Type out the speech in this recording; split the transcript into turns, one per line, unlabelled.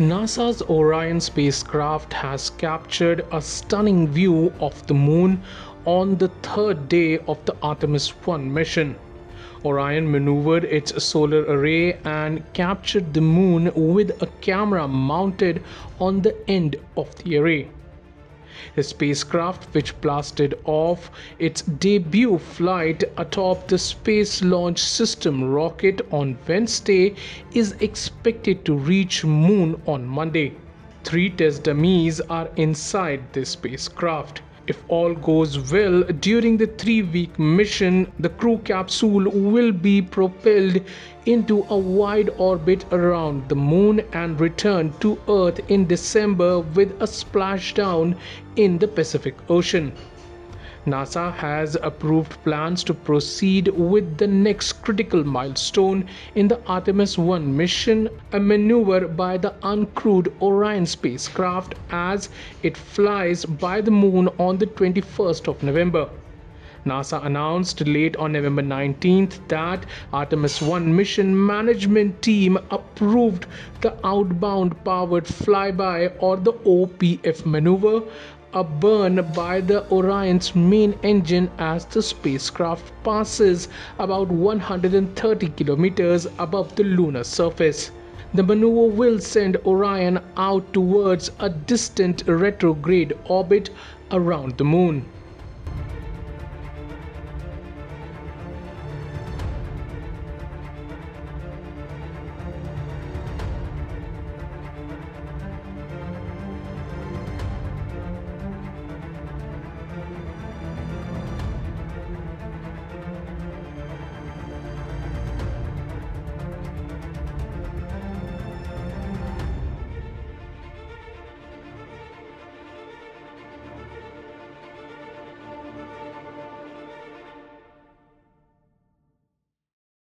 NASA's Orion spacecraft has captured a stunning view of the moon on the third day of the Artemis 1 mission. Orion maneuvered its solar array and captured the moon with a camera mounted on the end of the array. The spacecraft, which blasted off its debut flight atop the Space Launch System rocket on Wednesday, is expected to reach Moon on Monday. Three test dummies are inside this spacecraft. If all goes well during the three week mission, the crew capsule will be propelled into a wide orbit around the moon and return to Earth in December with a splashdown in the Pacific Ocean. NASA has approved plans to proceed with the next critical milestone in the Artemis 1 mission, a maneuver by the uncrewed Orion spacecraft as it flies by the moon on the 21st of November. NASA announced late on November 19th that Artemis 1 mission management team approved the outbound powered flyby or the OPF maneuver a burn by the Orion's main engine as the spacecraft passes about 130 kilometers above the lunar surface. The maneuver will send Orion out towards a distant retrograde orbit around the moon.